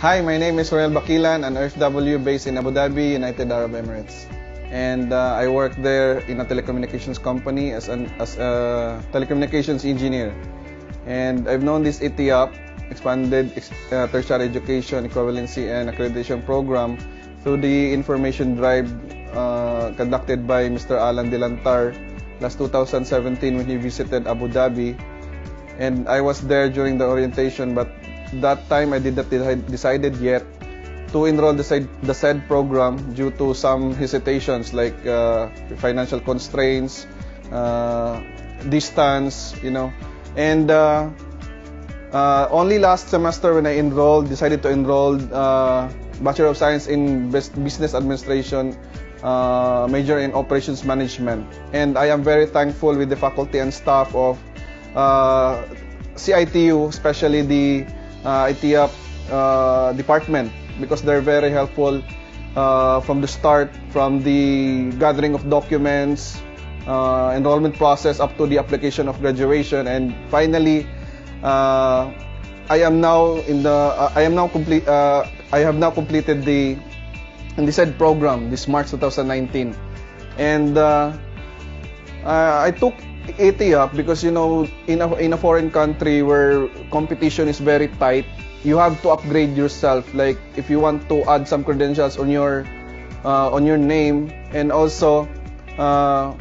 Hi, my name is Royal Bakilan, an OFW based in Abu Dhabi, United Arab Emirates. And uh, I work there in a telecommunications company as, an, as a telecommunications engineer. And I've known this ETIAP, Expanded uh, Tertiary Education Equivalency and Accreditation Program, through the information drive uh, conducted by Mr. Alan Dilantar last 2017 when he visited Abu Dhabi. And I was there during the orientation, but that time I did not decided yet to enroll the said, the said program due to some hesitations like uh, financial constraints, uh, distance, you know. And uh, uh, only last semester when I enrolled, decided to enroll uh, Bachelor of Science in Business Administration, uh, major in Operations Management. And I am very thankful with the faculty and staff of CITU, especially the uh, ITIAP uh, department, because they're very helpful uh, from the start, from the gathering of documents, uh, enrollment process up to the application of graduation, and finally, uh, I am now in the uh, I am now complete uh, I have now completed the in the said program this March 2019 and uh, I took ETEEAP because you know in a in a foreign country where competition is very tight you have to upgrade yourself. Like if you want to add some credentials on your uh, on your name. And also uh,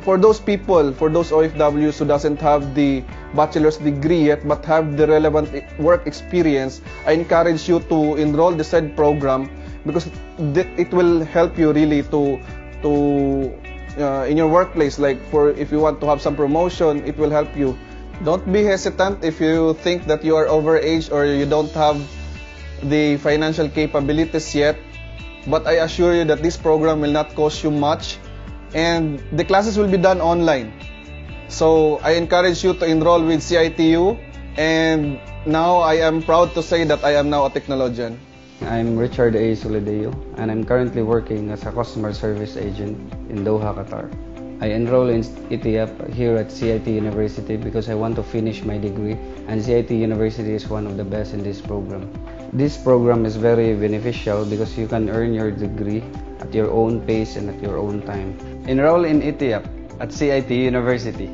for those people, for those OFWs who doesn't have the bachelor's degree yet but have the relevant work experience, I encourage you to enroll the said program because it will help you really to to uh, in your workplace. Like for if you want to have some promotion, it will help you. Don't be hesitant if you think that you are overage or you don't have the financial capabilities yet. But I assure you that this program will not cost you much and the classes will be done online. So I encourage you to enroll with CITU and now I am proud to say that I am now a technologian. I'm Richard A. Solideo and I'm currently working as a customer service agent in Doha, Qatar. I enroll in ETEEAP here at CIT University because I want to finish my degree and CIT University is one of the best in this program. This program is very beneficial because you can earn your degree at your own pace and at your own time. Enroll in ETEEAP at CIT University.